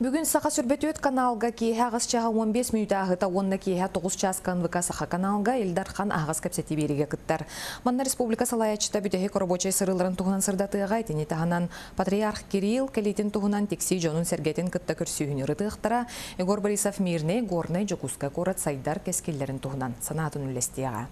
Бүгін сақа сүрбет өт каналға кейі ағыз чаға 15 минут ағыта, онына кейі 9 час КНВК сақа каналға хан ағыз кәпсеті береге күттір. Манна республика салаячыта бүдәхе коробочай сырыларын туғынан сырдатыға етіне тағанан патриарх Кирилл калитин туғынан текси жонын сәргетін күтті көрсүйін ұрытықтыра, Егор Борисов мирне горны жокуска корат сайдар кескелерін туғынан санатын үлестияға.